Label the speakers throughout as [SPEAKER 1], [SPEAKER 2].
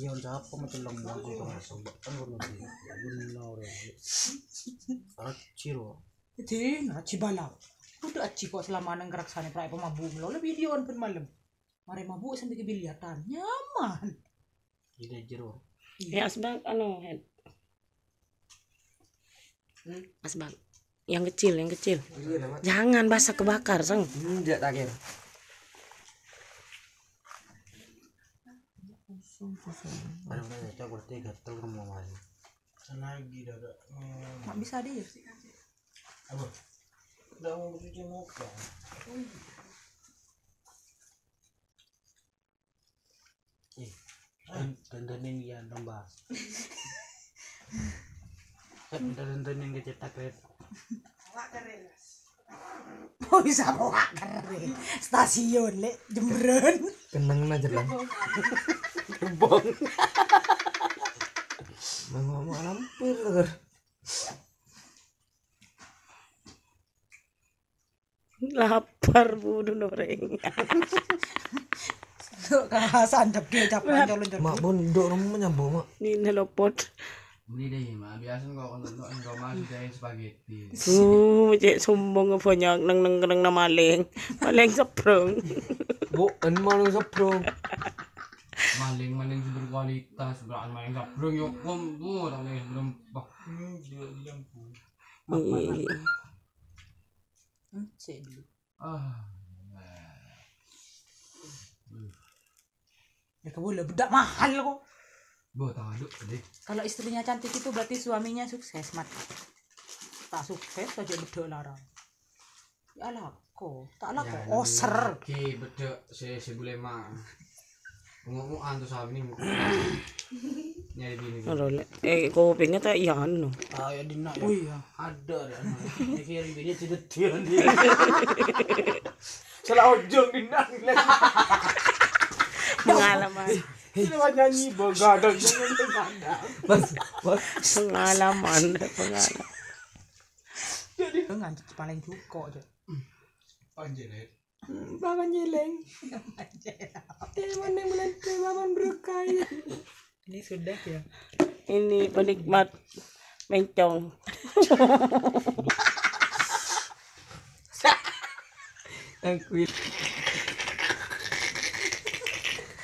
[SPEAKER 1] Iya, siapa macam lang mo ko kan sa kan ko na di. Gunaw re. Archiro.
[SPEAKER 2] Iti, naci balaw. Udah aci kok selama nang gerak sana prai pemabu lo lebih videoan pun malam. Mari mabuk sampai ke biliatan. Nyaman.
[SPEAKER 1] Ida jero.
[SPEAKER 3] Ya asbak ano head. Asbak. Yang kecil, yang kecil. Jangan basah kebakar, Sang.
[SPEAKER 4] Tidak tak
[SPEAKER 1] na ito ko te gatal ko mo man. Sanagi daga.
[SPEAKER 2] Mak bisa dia.
[SPEAKER 1] Apa? Dah mau cuci muka. Eh, dan dandanin yan ng ba? Kan dandanin ka cetak red.
[SPEAKER 2] Oh bisa bawa keren. Stasiun le jemberan.
[SPEAKER 4] Kenang na jalan. Bong. Mau lampir agar.
[SPEAKER 3] Lapar budu noreng.
[SPEAKER 2] Sandap dia capan jalan jalan.
[SPEAKER 4] Mak bondok rumah menyambung mak.
[SPEAKER 3] Ni nelopot.
[SPEAKER 5] Beli deh, mah. Biasa kau untuk engkau masih kayak spaghetti.
[SPEAKER 3] Uh, cek sombong banyak nang nang nang na maling. Maling seprong.
[SPEAKER 4] Bu, kan malu seprong.
[SPEAKER 5] Maling maling sih berkualitas, berani maling kaprung yuk kom bu, tak boleh belum bah.
[SPEAKER 3] Ih,
[SPEAKER 2] Cek dulu.
[SPEAKER 5] Ah,
[SPEAKER 2] Ya boleh bedak mahal kok.
[SPEAKER 5] bu tak ada deh.
[SPEAKER 2] Kalau istrinya cantik itu berarti suaminya sukses mat. Tak sukses saja bedok larang. Ya lah kok, tak lah kok. Oser.
[SPEAKER 5] Ki beda si si boleh mah. Ngomong antu sahabat ini. Nyari bini.
[SPEAKER 3] Eh, kupingnya tak iya anu.
[SPEAKER 1] Ah, ya dinak ya.
[SPEAKER 2] Oh iya.
[SPEAKER 1] Ada. Ya tidak dia. Salah ojong dinak.
[SPEAKER 3] Pengalaman.
[SPEAKER 1] Sila nyanyi begadang jangan.
[SPEAKER 4] Mas.
[SPEAKER 3] Pengalaman, pengalaman.
[SPEAKER 2] Dengan paling cukup aja.
[SPEAKER 5] Anjir, eh.
[SPEAKER 4] Bagan jeleng. Teman yang bulan kebaman berkah.
[SPEAKER 2] Ini sudah ya.
[SPEAKER 3] Ini penikmat mencong.
[SPEAKER 4] Aku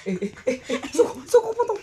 [SPEAKER 4] Eh, eh, eh, suku, suku potong.